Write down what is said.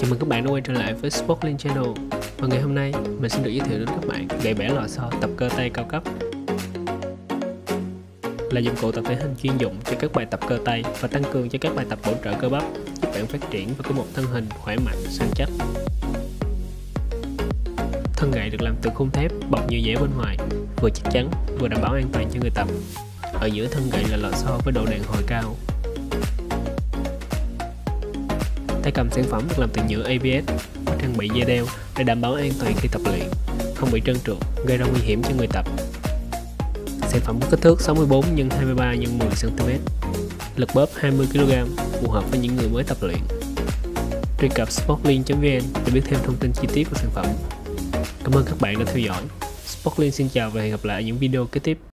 Chào mừng các bạn đã quay trở lại với Sportlink Channel. Và ngày hôm nay mình xin được giới thiệu đến các bạn gậy bẻ lò xo tập cơ tay cao cấp. Là dụng cụ tập thể hình chuyên dụng cho các bài tập cơ tay và tăng cường cho các bài tập bổ trợ cơ bắp giúp bạn phát triển và có một thân hình khỏe mạnh, săn chắc. Thân gậy được làm từ khung thép bọc nhựa dẻo bên ngoài vừa chắc chắn vừa đảm bảo an toàn cho người tập. Ở giữa thân gậy là lò xo với độ đàn hồi cao. Tay cầm sản phẩm được làm từ nhựa ABS có trang bị dây đeo để đảm bảo an toàn khi tập luyện, không bị trơn trượt, gây ra nguy hiểm cho người tập. Sản phẩm có kích thước 64 x 23 x 10 cm lực bóp 20 kg phù hợp với những người mới tập luyện. Truy cập sportlink.vn để biết thêm thông tin chi tiết của sản phẩm. Cảm ơn các bạn đã theo dõi. Sportlink xin chào và hẹn gặp lại ở những video kế tiếp.